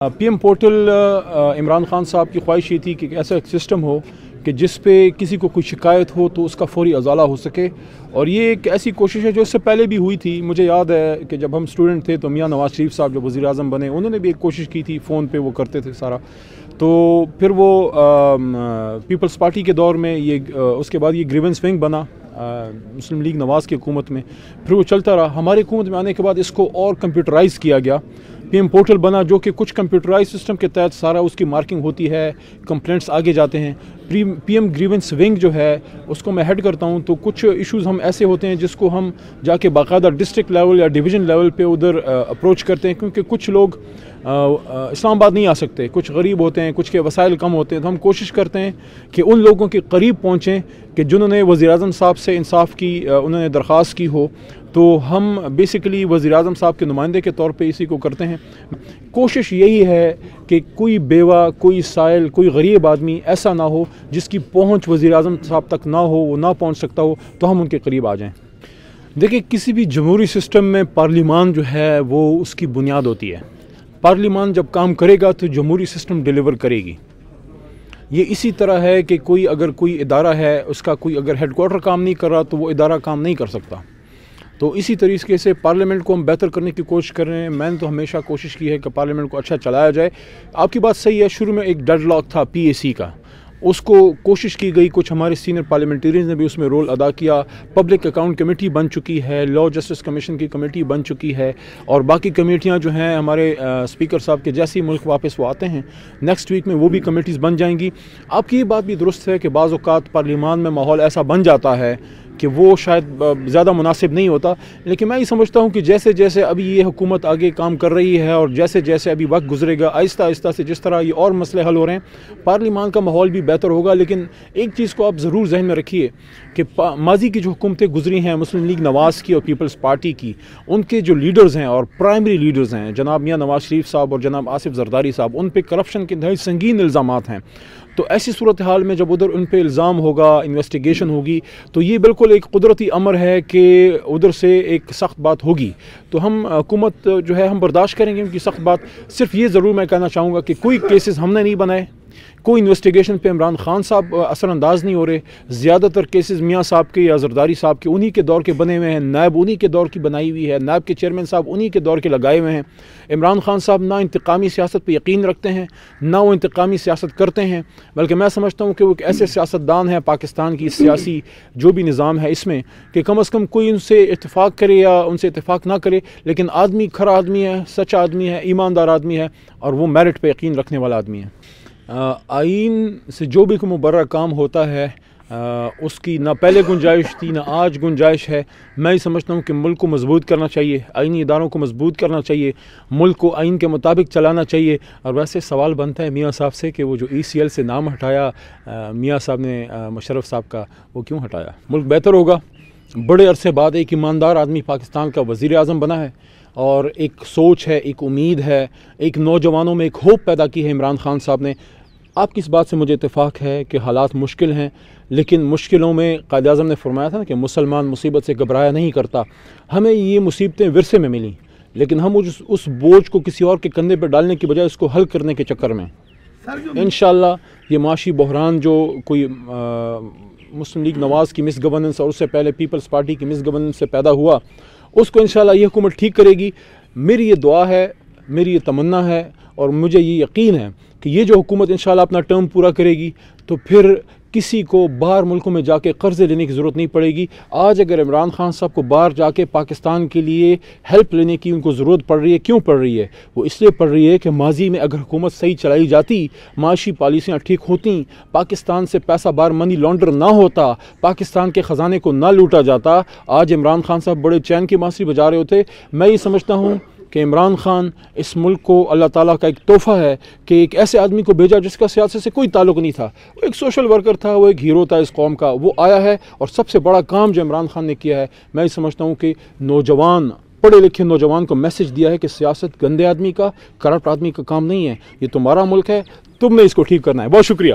P M portal Imran Khan صاحب کی خواہش یہ تھی کہ ایسا ایک سسٹم ہو کہ جس پہ کسی کو کوئی شکایت ہو تو اس کا فوری ازالہ ہو سکے۔ اور یہ ایک ایسی کوشش ہے جو اس سے پہلے بھی ہوئی تھی۔ مجھے یاد ہے کہ جب ہم اسٹوڈنٹ تھے تو میاں نواز شریف صاحب جو وزیر اعظم بنے، انہوں نے بھی ایک کوشش کی تھی فون پہ، وہ کرتے تھے سارا۔ تو پھر وہ پیپلز پارٹی کے دور میں یہ اس کے بعد یہ گریونس ونگ بنا مسلم لیگ نواز کی حکومت میں۔ پھر وہ چلتا رہا۔ ہماری حکومت میں آنے کے بعد اس کو اور کمپیوٹرائز کیا گیا۔ پی ایم پورٹل بنا جو کہ کچھ کمپیوٹرائز سسٹم کے تحت سارا اس کی مارکنگ ہوتی ہے، کمپلینٹس آگے جاتے ہیں۔ پی ایم گریونس ونگ جو ہے، اس کو میں ہیڈ کرتا ہوں تو کچھ ایشوز ہم ایسے ہوتے ہیں جس کو ہم جا کے باقاعدہ ڈسٹرکٹ لیول یا ڈویژن لیول پہ ادھر اپروچ کرتے ہیں کیونکہ کچھ لوگ اسلام آباد نہیں آ سکتے۔ کچھ غریب ہوتے ہیں، کچھ کے وسائل کم ہوتے ہیں۔ تو ہم کوشش کرتے ہیں کہ ان لوگوں کے قریب پہنچیں کہ جنہوں نے وزیر اعظم صاحب سے انصاف کی انہوں نے درخواست کی ہو۔ تو ہم بیسیکلی وزیر اعظم صاحب کے نمائندے کے طور پہ اسی کو کرتے ہیں۔ کوشش یہی ہے کہ کوئی بیوہ، کوئی سائل، کوئی غریب آدمی ایسا نہ ہو جس کی پہنچ وزیر اعظم صاحب تک نہ ہو، وہ نہ پہنچ سکتا ہو، تو ہم ان کے قریب آ جائیں۔ دیکھیں، کسی بھی جمہوری سسٹم میں پارلیمان جو ہے، وہ اس کی بنیاد ہوتی ہے۔ پارلیمان جب کام کرے گا تو جمہوری سسٹم ڈیلیور کرے گی۔ یہ اسی طرح ہے کہ کوئی اگر کوئی ادارہ ہے، اس کا کوئی اگر ہیڈ کوارٹر کام نہیں کر رہا، تو وہ ادارہ کام نہیں کر سکتا۔ تو اسی طریقے سے پارلیمنٹ کو ہم بہتر کرنے کی کوشش کر رہے ہیں۔ میں نے تو ہمیشہ کوشش کی ہے کہ پارلیمنٹ کو اچھا چلایا جائے۔ آپ کی بات صحیح ہے، شروع میں ایک ڈیڈ لاک تھا پی اے سی کا۔ اس کو کوشش کی گئی، کچھ ہمارے سینئر پارلیمنٹیرینز نے بھی اس میں رول ادا کیا۔ پبلک اکاؤنٹ کمیٹی بن چکی ہے لا جسٹس کمیشن کی کمیٹی بن چکی ہے۔ اور باقی کمیٹیاں جو ہیں، ہمارے اسپیکر صاحب کے جیسے ہی ملک واپس وہ آتے ہیں۔ نیکسٹ ویک میں وہ بھی کمیٹیز بن جائیں گی۔ آپ کی یہ بات بھی درست ہے کہ بعض اوقات پارلیمان میں ماحول ایسا بن جاتا ہے کہ وہ شاید زیادہ مناسب نہیں ہوتا، لیکن میں یہ سمجھتا ہوں کہ جیسے جیسے ابھی یہ حکومت آگے کام کر رہی ہے اور جیسے جیسے ابھی وقت گزرے گا، آہستہ آہستہ سے جس طرح یہ اور مسئلے حل ہو رہے ہیں، پارلیمان کا ماحول بھی بہتر ہوگا، لیکن ایک چیز کو آپ ضرور ذہن میں رکھیے کہ ماضی کی جو حکومتیں گزری ہیں، مسلم لیگ نواز کی اور پیپلز پارٹی کی، ان کے جو لیڈرز ہیں اور پرائمری لیڈرز ہیں، جناب میاں نواز شریف صاحب اور جناب آصف زرداری صاحب، ان پہ کرپشن کے انتہائی سنگین الزامات ہیں۔ تو ایسی صورتحال میں جب ادھر ان پہ الزام ہوگا انویسٹیگیشن ہوگی، تو یہ بالکل ایک قدرتی امر ہے کہ ادھر سے ایک سخت بات ہوگی۔ تو ہم حکومت جو ہے، ہم برداشت کریں گے ان کی سخت بات۔ صرف یہ ضرور میں کہنا چاہوں گا کہ کوئی کیسز ہم نے نہیں بنائے۔ کوئی انویسٹیگیشن پہ عمران خان صاحب اثر انداز نہیں ہو رہے۔ زیادہ تر کیسز میاں صاحب کے یا زرداری صاحب کے انہی کے دور کے بنے ہوئے ہیں۔ نائب انہی کے دور کی بنائی ہوئی ہے۔ نائب کے چیئرمین صاحب انہی کے دور کے لگائے ہوئے ہیں۔ عمران خان صاحب نہ انتقامی سیاست پہ یقین رکھتے ہیں، نہ وہ انتقامی سیاست کرتے ہیں۔ بلکہ میں سمجھتا ہوں کہ وہ ایک ایسے سیاستدان ہیں، پاکستان کی سیاسی جو بھی نظام ہے اس میں، کہ کم از کم کوئی ان سے اتفاق کرے یا ان سے اتفاق نہ کرے۔ لیکن آدمی کھرا آدمی ہے سچا آدمی ہے، ایماندار آدمی ہے اور وہ میرٹ پہ یقین رکھنے والا آدمی ہے۔ آئین سے جو بھی کوئی مبرہ کام ہوتا ہے اس کی نہ پہلے گنجائش تھی، نہ آج گنجائش ہے۔ میں یہ سمجھتا ہوں کہ ملک کو مضبوط کرنا چاہیے، آئینی اداروں کو مضبوط کرنا چاہیے، ملک کو آئین کے مطابق چلانا چاہیے۔ اور ویسے سوال بنتا ہے میاں صاحب سے کہ وہ جو ای سی ایل سے نام ہٹایا میاں صاحب نے مشرف صاحب کا، وہ کیوں ہٹایا؟ ملک بہتر ہوگا۔ بڑے عرصے بعد ایک ایماندار آدمی پاکستان کا وزیر اعظم بنا ہے۔ اور ایک سوچ ہے، ایک امید ہے، ایک نوجوانوں میں ایک ہوپ پیدا کی ہے، عمران خان صاحب نے۔ آپ کی اس بات سے مجھے اتفاق ہے کہ حالات مشکل ہیں لیکن مشکلوں میں قائد اعظم نے فرمایا تھا نا کہ مسلمان مصیبت سے گھبرایا نہیں کرتا۔ ہمیں یہ مصیبتیں ورثے میں ملیں لیکن ہم اس بوجھ کو کسی اور کے کندھے پہ ڈالنے کی بجائے اس کو حل کرنے کے چکر میں۔ انشاءاللہ یہ معاشی بحران جو کوئی مسلم لیگ نواز کی مس گورننس اور اس سے پہلے پیپلز پارٹی کی مس گورننس سے پیدا ہوا اس کو انشاءاللہ یہ حکومت ٹھیک کرے گی۔ میری یہ دعا ہے میری یہ تمنا ہے اور مجھے یہ یقین ہے کہ یہ جو حکومت انشاءاللہ اپنا ٹرم پورا کرے گی، تو پھر کسی کو باہر ملکوں میں جا کے قرضے لینے کی ضرورت نہیں پڑے گی۔ آج اگر عمران خان صاحب کو باہر جا کے پاکستان کے لیے ہیلپ لینے کی ان کو ضرورت پڑ رہی ہے، کیوں پڑ رہی ہے؟ وہ اس لیے پڑ رہی ہے کہ ماضی میں اگر حکومت صحیح چلائی جاتی، معاشی پالیسیاں ٹھیک ہوتیں، پاکستان سے پیسہ بار منی لانڈر نہ ہوتا، پاکستان کے خزانے کو نہ لوٹا جاتا، آج عمران خان صاحب بڑے چین کی ماسری بجا رہے ہوتے۔ میں یہ سمجھتا ہوں کہ عمران خان اس ملک کو اللہ تعالیٰ کا ایک تحفہ ہے کہ ایک ایسے آدمی کو بھیجا جس کا سیاست سے کوئی تعلق نہیں تھا۔ وہ ایک سوشل ورکر تھا، وہ ایک ہیرو تھا اس قوم کا۔ وہ آیا ہے اور سب سے بڑا کام جو عمران خان نے کیا ہے، میں یہ سمجھتا ہوں کہ نوجوان، پڑھے لکھے نوجوان کو میسج دیا ہے کہ سیاست گندے آدمی کا، کرپٹ آدمی کا کام نہیں ہے، یہ تمہارا ملک ہے، تم نے اس کو ٹھیک کرنا ہے۔ بہت شکریہ۔